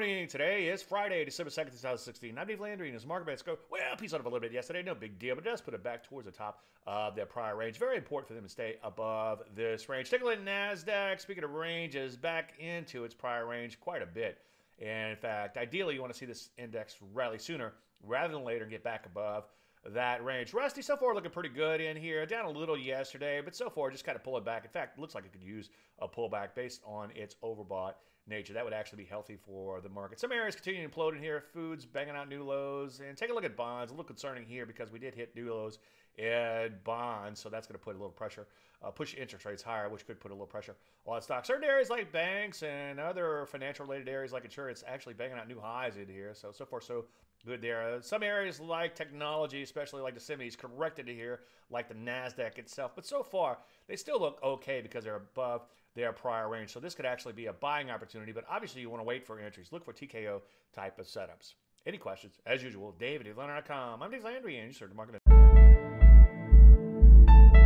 morning. Today is Friday, December 2nd, 2016. I'm Dave Landry, and as market bets go, well, piece out of a little bit yesterday. No big deal, but it does put it back towards the top of their prior range. Very important for them to stay above this range. Take a look at NASDAQ. Speaking of ranges, back into its prior range quite a bit. And in fact, ideally, you want to see this index rally sooner rather than later and get back above that range. Russell, so far looking pretty good in here. Down a little yesterday, but so far just kind of pull it back. In fact, looks like it could use a pullback based on its overbought nature. That would actually be healthy for the market. Some areas continuing to implode in here. Foods banging out new lows. And take a look at bonds. A little concerning here because we did hit new lows in bonds. So that's going to put a little pressure, uh, push interest rates higher, which could put a little pressure on stocks. Certain areas like banks and other financial related areas like insurance actually banging out new highs in here. So, so far, so good there. Some areas like technology, especially like the semis, corrected to here, like the NASDAQ itself. But so far, they still look okay because they're above their prior range. So this could actually be a buying opportunity, but obviously you want to wait for entries. Look for TKO type of setups. Any questions? As usual, David at I'm Dave Landry, and you the market Thank you.